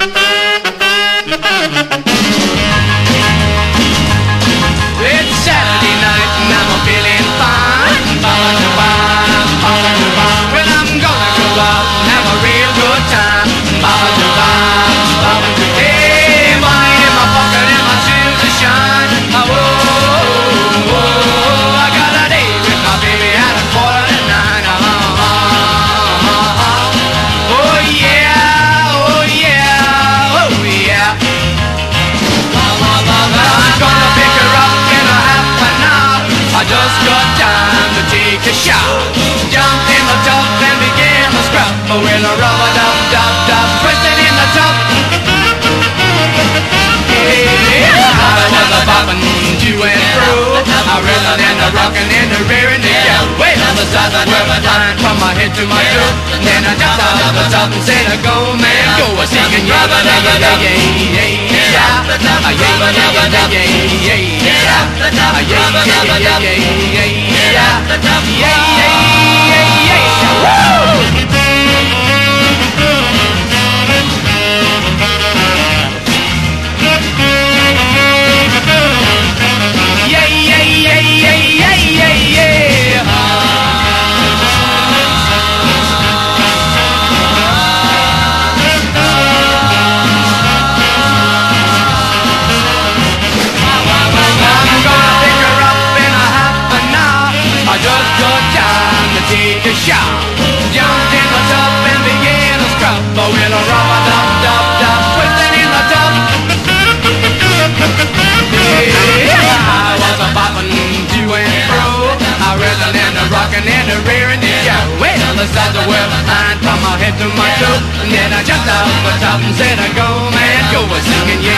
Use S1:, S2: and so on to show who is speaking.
S1: Thank you. Reeled and the rocking and the yo. Wait on the side of the line from my head to my toe. Then I jumped out of the tub and said, "Go man, go!" I singing, yeah, yeah, yeah, yeah, yeah, yeah. Ah, yeah, yeah, yeah, yeah, yeah, yeah. Ah, yeah, yeah, yeah, yeah, yeah, yeah, yeah. Yeah, yeah, take a shower. Jumped in the tub and began to scrub. But with a rubber dub dub dub twisting in the tub. Yeah, I was a bopping to and fro. I reeled and a rocking and a rearing the show. Wait on the side of the world, line from my head to my toe. And then I jumped out the top and said, "Go man, go!" I said,